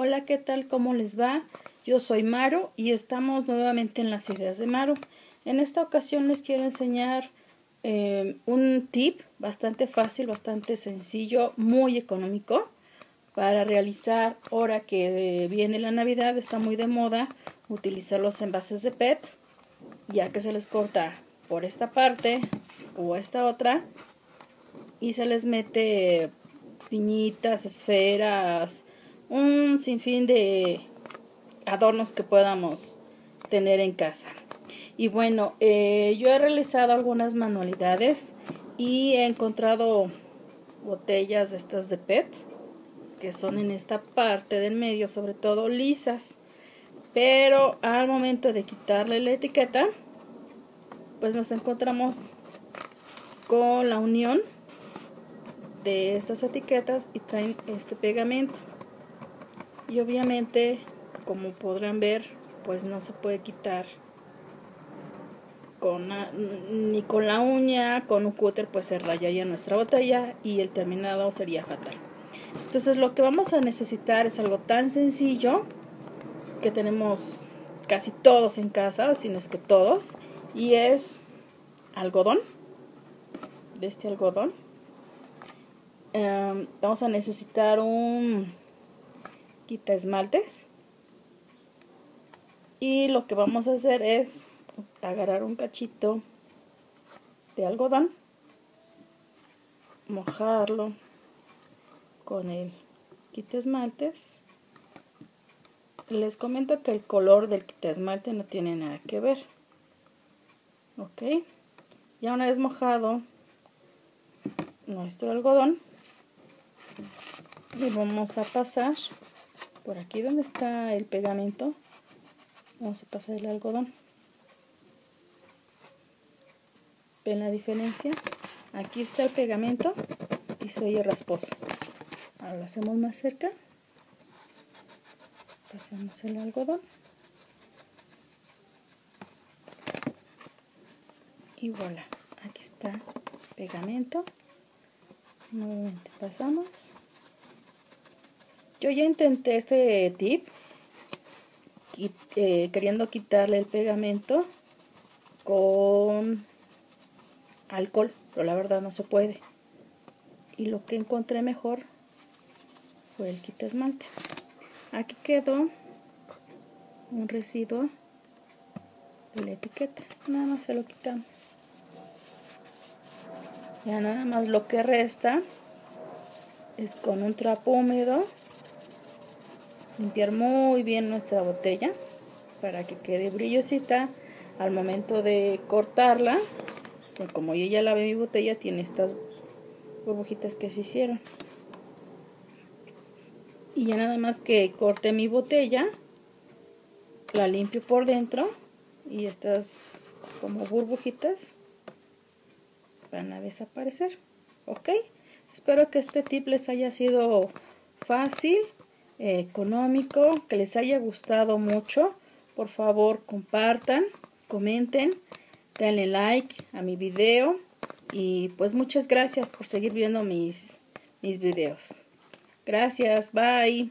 Hola, ¿qué tal? ¿Cómo les va? Yo soy Maru y estamos nuevamente en las ideas de Maru. En esta ocasión les quiero enseñar eh, un tip bastante fácil, bastante sencillo, muy económico para realizar ahora que viene la Navidad, está muy de moda utilizar los envases de PET, ya que se les corta por esta parte o esta otra y se les mete piñitas, esferas, un sinfín de adornos que podamos tener en casa. Y bueno, eh, yo he realizado algunas manualidades y he encontrado botellas de estas de PET que son en esta parte del medio, sobre todo lisas. Pero al momento de quitarle la etiqueta, pues nos encontramos con la unión de estas etiquetas y traen este pegamento y obviamente como podrán ver pues no se puede quitar con ni con la uña con un cúter pues se rayaría nuestra botella y el terminado sería fatal. Entonces lo que vamos a necesitar es algo tan sencillo que tenemos casi todos en casa si no es que todos y es algodón de este algodón. Em, vamos a necesitar un quita esmaltes. Y lo que vamos a hacer es agarrar un cachito de algodón mojarlo con el quita esmaltes. Les comento que el color del quita esmalte no tiene nada que ver ok ya una vez mojado nuestro algodón y vamos a pasar por aquí donde está el pegamento vamos a pasar el algodón. Ven la diferencia. Aquí está el pegamento y se oye rasposo. Ahora lo hacemos más cerca. Pasamos el algodón. Y voilà aquí está pegamento. Nuevamente pasamos yo ya intenté este tip eh, queriendo quitarle el pegamento con alcohol, pero la verdad no se puede. Y lo que encontré mejor fue el quita esmalte. Aquí quedó un residuo de la etiqueta. Nada más se lo quitamos. Ya nada más lo que resta es con un trapo húmedo limpiar muy bien nuestra botella para que quede brillosita. Al momento de cortarla porque como yo ya lavé mi botella tiene estas burbujitas que se hicieron. Y ya nada más que corte mi botella la limpio por dentro y estas como burbujitas van a desaparecer. Ok espero que este tip les haya sido fácil económico, que les haya gustado mucho. Por favor, compartan, comenten, denle like a mi video y pues muchas gracias por seguir viendo mis, mis videos. Gracias, bye.